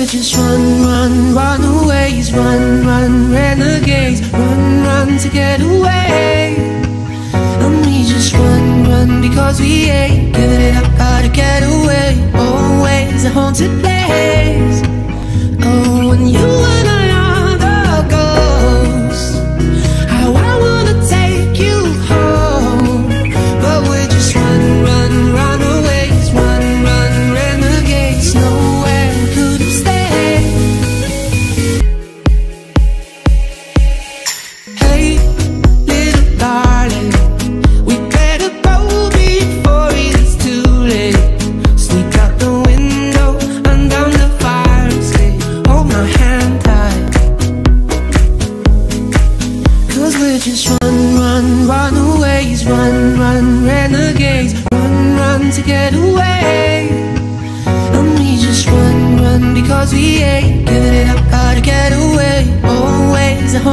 to just run, run, run aways, run, run, renegades, run, run to get away. And we just run, run because we ain't giving it up, Gotta get away. Always a haunted place.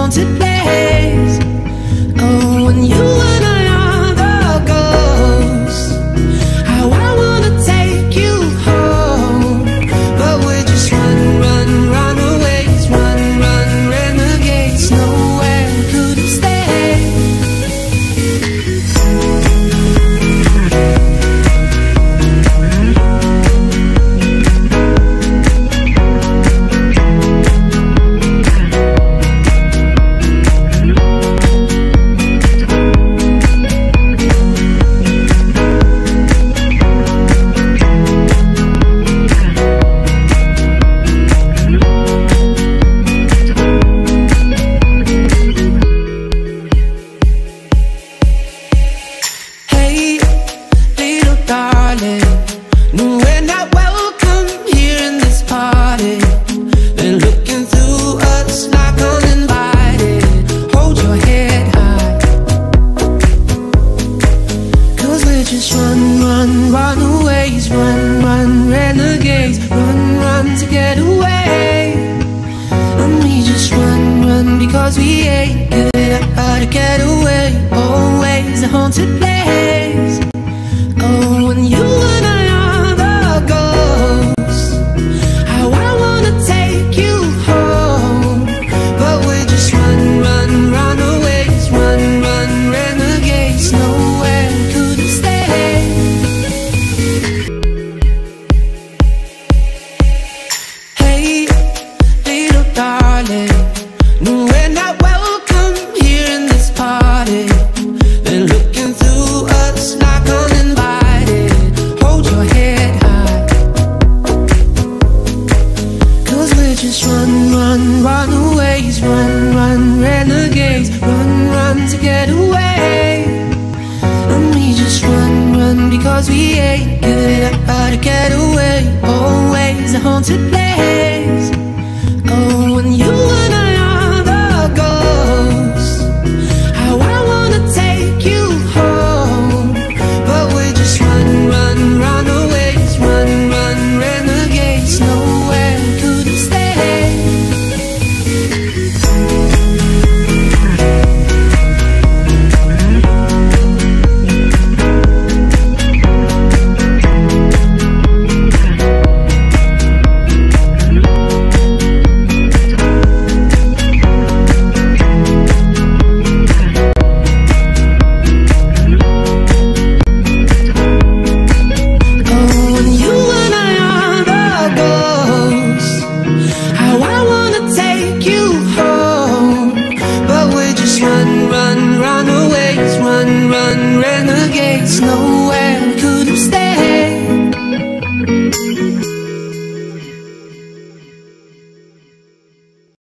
to by get away. And we just run, run because we ain't giving up how to get away Always a haunted we're not welcome here in this party. They're looking through us like uninvited. Hold your head Cause we're just run, run, runaways Run, run, renegades. Run, run to get away. And we just run, run because we ain't Giving up. How to get away Always a haunted place. snow